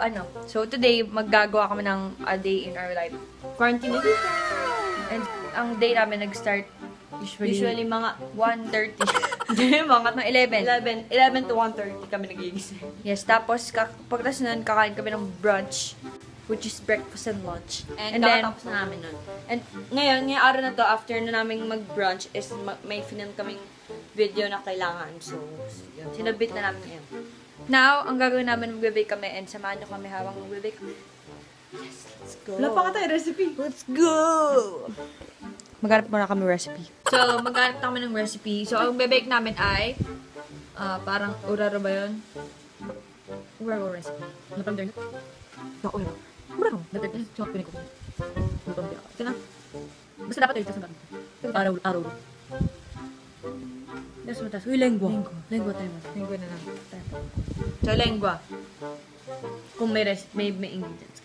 ano, so today, maggagawa kami ng a day in our life. Quarantine dito. And ang day namin nag-start usually, Usually mga 1.30. Hindi, mga ng 11. 11, 11 to 1.30 kami nagigising. Yes, tapos pagkatapos nun, kakain kami ng brunch, which is breakfast and lunch. And, then, kakatapos na namin nun. and Ngayon, ngayong araw na to, after na namin mag-brunch, is ma- may film kaming video na kailangan. So, sinabit na namin ngayon. Now, ang gagawin namin, magbe-bake kami and samahan nyo kami habang magbe-bake kami. Yes, let's go. Wala pa ka tayo recipe. Let's go! Maghanap muna kami recipe. So, maghanap kami ng recipe. So, ang bebake namin ay ah parang uraro ba yun? Uraro recipe. Ano pang din? No, uraro. Uraro. Dapat eh, chok piniko. Lutong biya. Ito na. Basta dapat ito sa ganito. Araw, araw. That's what Uy, lengua. Lengua. Lengua tayo. Lengua na lang. So, lengua. Kung may, res may, may ingredients.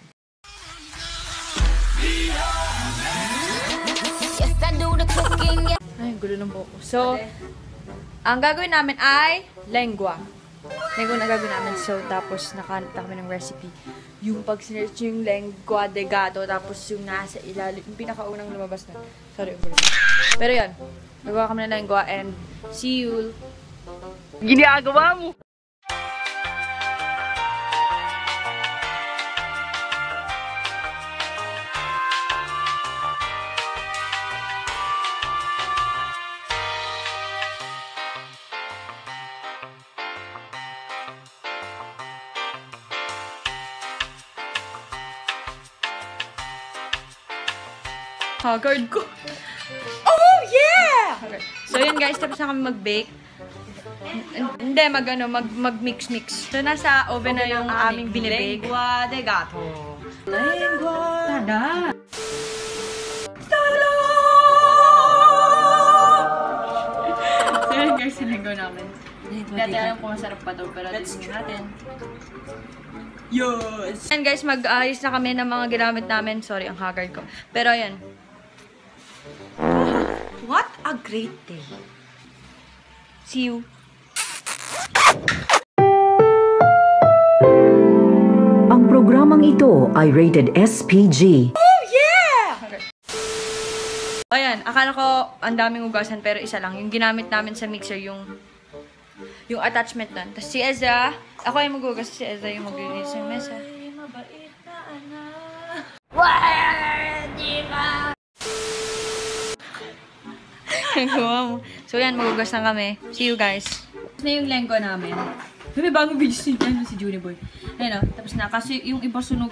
Ay, gulo ng buko. So, ang gagawin namin ay lengua. Lengua na gagawin namin. So, tapos nakahanap na kami ng recipe. Yung pag sinerch yung lengua de gato, tapos yung nasa ilalim, yung pinakaunang lumabas na. Sorry, gulo. Pero yan, nagawa kami ng lengua and see you. Ginagawa mo! Haggard ko. Oh, yeah! So, yun guys, tapos na kami mag-bake. Hindi, mag, ano, mag, mag-mix-mix. So, nasa oven na yung aming binibake. Lengua de gato. Lengua. Tada! So, yun guys, sinenggo namin. Natin alam kung masarap pa to, pero tingnan natin. Yes! And guys, mag-ayos na kami ng mga ginamit namin. Sorry, ang haggard ko. Pero ayan. What a great day. See you. Ang programang ito ay rated SPG. Ayan, akala ko ang daming ugasan pero isa lang. Yung ginamit namin sa mixer, yung yung attachment nun. Tapos si Ezra, ako yung magugas, si Ezra yung maglilinis ng mesa. Ang gawa mo. So yan, magugas na kami. See you guys. Tapos na yung lenggo namin. May bagong video si, ano, si Juni Boy. Ayun o, tapos na. Kasi yung iba sunog.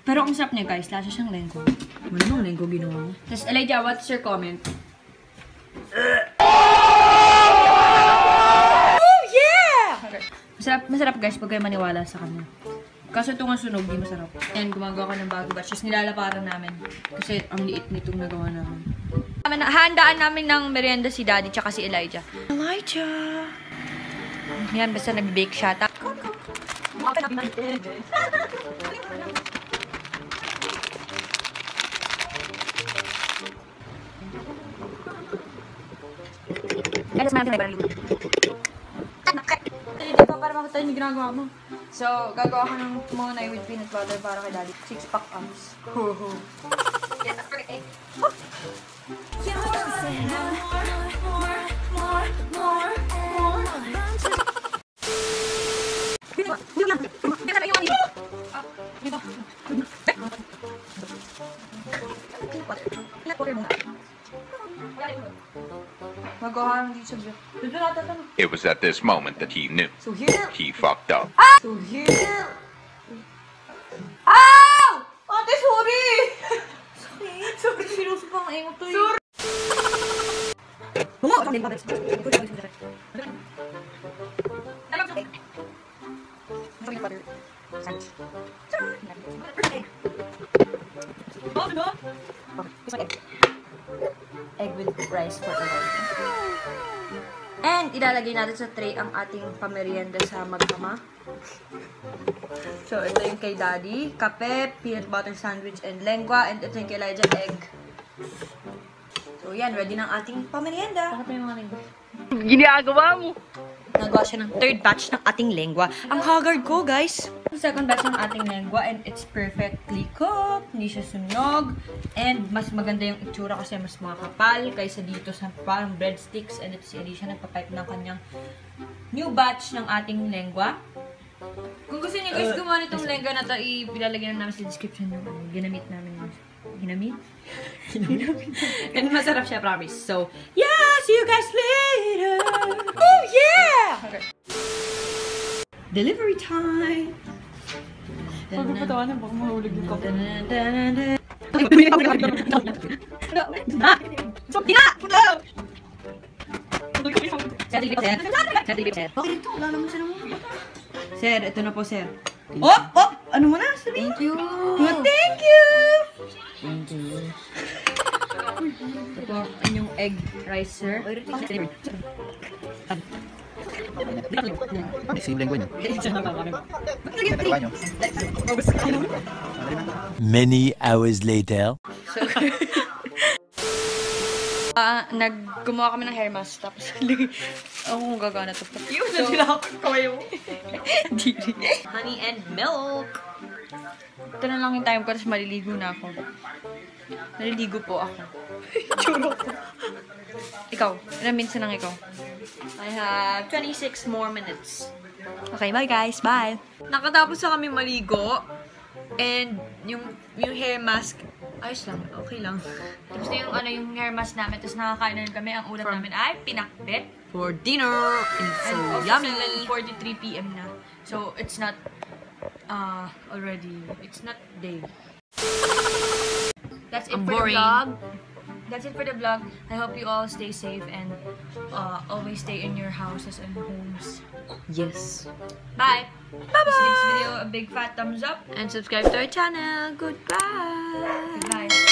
Pero ang sarap niya guys, lasa siyang lenggo. Ano bang lengua ginawa mo? Tapos Elijah, what's your comment? Oh, yeah! Masarap, masarap guys pag kayo maniwala sa kanya. Kaso itong ang sunog, di masarap. Yan, gumagawa ko ng bago batch. Tapos nilalaparan namin. Kasi ang liit nitong nagawa namin. Handaan namin ng merienda si Daddy tsaka si Elijah. Elijah! Yan, basta nag-bake siya. Namin tinagpan ng Hindi pa para makita yung ginagawa mo. So, gagawa ko ng mga nai with peanut butter para kay Daddy. Six pack arms. Ho, ho. Yes, that's It was at this moment that he knew So here, he fucked up. so here. Ow! Ate, sorry! Sakit. Sorry, sinuso pang ingot to Sorry! Humo! Ang lengua. Egg with rice for Lord. And ilalagay natin sa tray ang ating pamerienda sa magkama. So, ito yung kay Daddy. Kape, peanut butter sandwich, and lengua. And ito yung kay Elijah, egg. So, yan. Ready ng ating pamerienda. Bakit may mga lengua? Ginagawa mo! Nagawa siya ng third batch ng ating lengua. Ang haggard ko, guys. Second batch ng ating lengua and it's perfectly cooked. Hindi siya sunog. And mas maganda yung itsura kasi mas makakapal kaysa dito sa parang breadsticks. And ito si Alicia nagpapipe ng kanyang new batch ng ating lengua. Kung gusto niyo guys gumawa nitong lengua na to, ilalagay na namin sa description yung ano, ginamit namin. Ginamit? Ginamit. And masarap siya, promise. So, yeah! See you guys later! Oh, yeah! Okay. Delivery time! Sabi pa tawa na, baka mahulog yung kape. Sir, ito na po, sir. Oh! Oh! Ano mo na? Egg rice, sir. Sim lengua niyo. Ginagawa niyo. Many hours later. Ah, nag gumawa kami ng hair mask tapos ako kung gagana to. Yun, so, nila ako kayo. Honey and milk. Ito na lang yung time ko tapos maliligo na ako. Naliligo po ako. Churo ko. Ikaw, ilang minutes lang ikaw? I have 26 more minutes. Okay, bye guys. Bye. Nakatapos na kami maligo. And yung yung hair mask, ayos lang, okay lang. Tapos na yung, ano, yung hair mask namin, tapos nakakain na kami. Ang ulam namin ay pinakbet. For dinner. It's so And yummy. 7.43 p.m. na. So, it's not, uh, already, it's not day. That's it I'm for boring. the vlog. That's it for the vlog. I hope you all stay safe and uh, always stay in your houses and homes. Yes. Bye! Bye-bye! Give this video a big fat thumbs up. And subscribe to our channel. Goodbye.